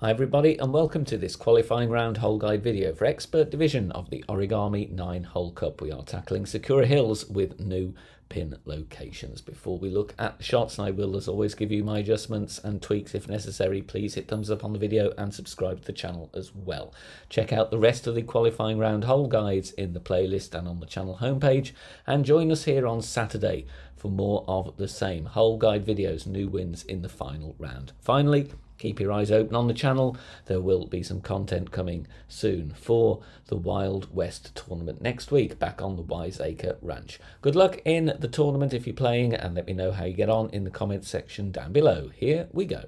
Hi everybody and welcome to this qualifying round hole guide video for expert division of the Origami 9 hole cup. We are tackling Sakura Hills with new pin locations. Before we look at the shots, I will as always give you my adjustments and tweaks if necessary, please hit thumbs up on the video and subscribe to the channel as well. Check out the rest of the qualifying round hole guides in the playlist and on the channel homepage and join us here on Saturday for more of the same hole guide videos, new wins in the final round. Finally, keep your eyes open on the channel. There will be some content coming soon for the Wild West tournament next week back on the Wiseacre Ranch. Good luck in the tournament if you're playing and let me know how you get on in the comments section down below. Here we go.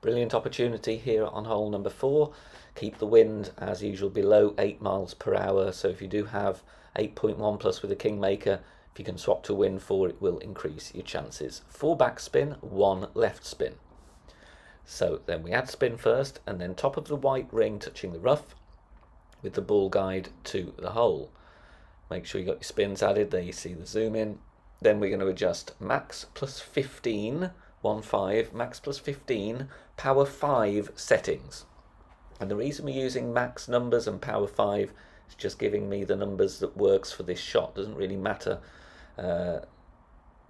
Brilliant opportunity here on hole number four. Keep the wind as usual below 8 miles per hour. So if you do have 8.1 plus with a Kingmaker, if you can swap to wind 4, it will increase your chances. Four back spin, one left spin. So then we add spin first and then top of the white ring touching the rough with the ball guide to the hole. Make sure you got your spins added. There you see the zoom in. Then we're going to adjust max plus 15, 1 5, max plus 15, power 5 settings. And the reason we're using max numbers and power 5 is just giving me the numbers that works for this shot. Doesn't really matter uh,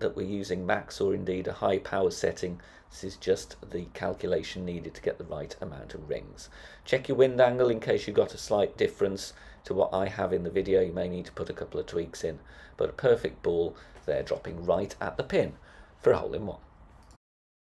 that we're using max or indeed a high power setting. This is just the calculation needed to get the right amount of rings. Check your wind angle in case you've got a slight difference to what I have in the video. You may need to put a couple of tweaks in, but a perfect ball there dropping right at the pin for a hole in one.